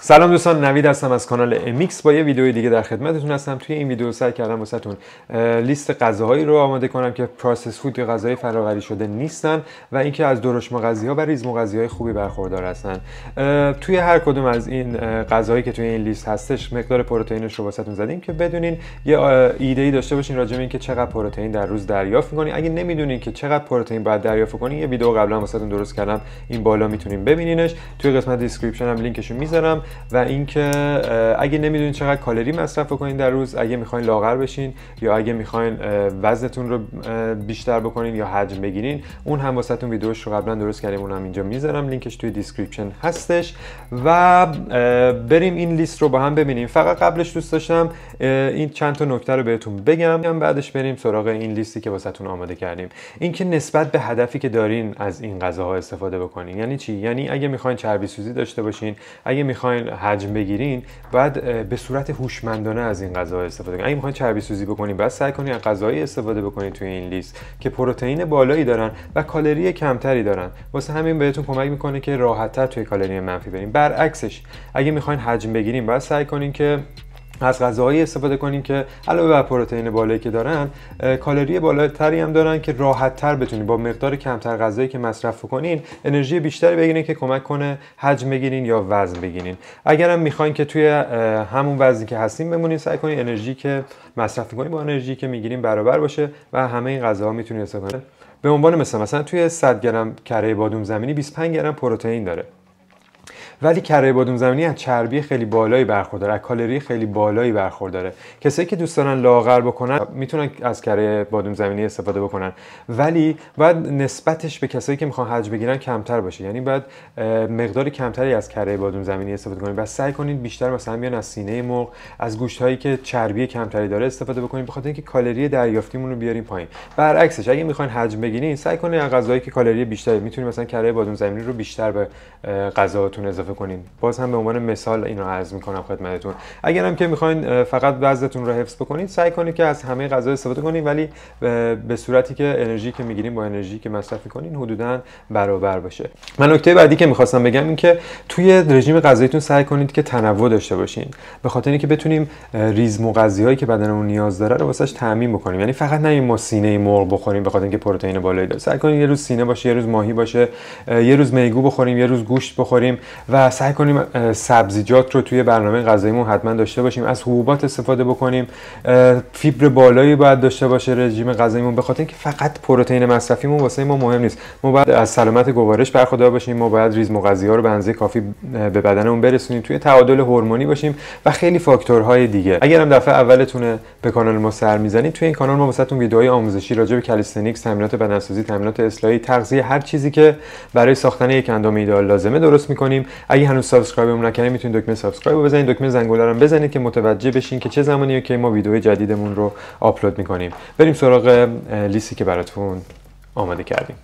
سلام دوستان نوید هستم از کانال امیکس با یه ویدیو دیگه در خدمتتون هستم. توی این ویدیو سعی کردم واسهتون لیست غذاهایی رو آماده کنم که processed food یا غذای فراوری شده نیستن و اینکه از درشت مغذی ها و ریز مغذی های خوبی برخوردار هستن. توی هر کدوم از این غذاهایی که توی این لیست هستش مقدار پروتئینش رو واسهتون زدیم که بدونین یه ایده ای داشته باشین راجع به اینکه چقدر پروتئین در روز دریافت می‌کنین اگه نمی‌دونین که چقدر پروتئین باید دریافت کنین یه ویدیو قبلا واسهتون درست کردم این بالا می‌تونین ببینینش. توی قسمت description هم لینکشو می‌ذارم. و اینکه اگه نمی‌دونید چقدر کالری مصرف بکنین در روز اگه می‌خواین لاغر بشین یا اگه می‌خواین وزنتون رو بیشتر بکنین یا حجم بگیرین اون هم واسهتون ویدیوش رو قبلا درست کردیم اونم اینجا می‌ذارم لینکش توی description هستش. و بریم این لیست رو با هم ببینیم. فقط قبلش دوست داشتم این چند تا نکته رو بهتون بگم. بعدش بریم سراغ این لیستی که واسهتون آماده کردیم. اینکه نسبت به هدفی که دارین از این غذاها استفاده بکنین. یعنی چی؟ یعنی اگه می‌خواین چربی سوزی داشته باشین اگه می‌خواین حجم بگیرین بعد به صورت هوشمندانه از این غذا استفاده کنید اگه می‌خواین چربی سوزی بکنین بعد سعی کنید از غذایی استفاده بکنید توی این لیست که پروتئین بالایی دارن و کالری کمتری دارن. واسه همین بهتون کمک می‌کنه که راحتتر توی کالری منفی بریم برعکسش اگه می‌خواین حجم بگیرین بعد سعی کنین که از غذاهایی استفاده کنیم که علاوه بر پروتئین بالایی که دارن کالری بالاتری هم دارن که راحت تر بتونید با مقدار کمتر غذایی که مصرف کنین انرژی بیشتری بگیرین که کمک کنه حجم بگیرین یا وزن بگیرین. اگرم می‌خواین که توی همون وزنی که هستین بمونین سعی کنین انرژی که مصرف کنین با انرژی که می‌گیرین برابر باشه و همه این غذاها می‌تونید استفاده به عنوان مثلا مثلا توی 100 گرم کره بادوم زمینی 25 گرم پروتئین داره. ولی کره بادوم زمینی از چربی خیلی بالایی برخورداره از کالری خیلی بالایی برخورداره. کسایی که دوست دارن لاغر بکنن می‌تونن از کره بادوم زمینی استفاده بکنن. ولی باید نسبتش به کسایی که می‌خوان حج بگیرن کمتر باشه. یعنی باید مقدار کمتری از کره بادوم زمینی استفاده کنید. و سعی کنید بیشتر مثلا بیان از سینه مرغ از گوشت هایی که چربی کمتری داره استفاده بکنید. بخاطر اینکه کالری دریافتیمون رو بیاریم پایین. برعکسش اگه می‌خواین حجم بگیرین سعی کنید از غذایی که کالری بیشتری می‌تونید مثلا کره بادوم زمینی رو بیشتر به غذاتون اضافه اضافه کنین باز هم به عنوان مثال اینو عرض می‌کنم خدمتتون. اگر هم که می‌خواین فقط وزنتون رو حفظ بکنید سعی کنید که از همه غذا استفاده کنید ولی به صورتی که انرژی که می‌گیریم با انرژی که مصرف می‌کنین حدودا برابر باشه. من نکته بعدی که می‌خواستم بگم این که توی رژیم غذاییتون سعی کنید که تنوع داشته باشین. به خاطر اینکه بتونیم ریز مغذی هایی که بدنمون نیاز داره رو واسش تامین بکنیم. یعنی فقط نه ما سینه مرغ بخوریم به خاطر اینکه پروتئین بالایی داره. سعی کنید یه روز سینه باشه یه روز ماهی باشه یه روز میگو بخوریم یه روز گوشت بخوریم و سعی کنیم سبزیجات رو توی برنامه غذاییمون حتما داشته باشیم. از حبوبات استفاده بکنیم. فیبر بالایی باید داشته باشه رژیم غذاییمون به خاطر اینکه فقط پروتئین مصرفیمون واسه ما مهم نیست. ما باید از سلامت گوارش برخوردار باشیم. ما باید ریز مغذی ها رو به اندازه کافی به بدنمون برسونیم. توی تعادل هورمونی باشیم و خیلی فاکتورهای دیگه. اگر هم دفعه اولتونه به کانال ما سر می‌زنید توی این کانال ما واسهتون ویدیوهای آموزشی راجع به calisthenics تمرینات بدنسازی تمرینات اصلاحی تغذیه هر چیزی که برای ساختن یک اندام ایدئال لازمه درست می‌کنیم. اگه هنوز subscribe مون نکردین می‌تونید دکمه subscribe بزنید دکمه زنگوله رو بزنید که متوجه بشین که چه زمانیه که ما ویدیو جدیدمون رو آپلود می‌کنیم. بریم سراغ لیستی که براتون آماده کردیم.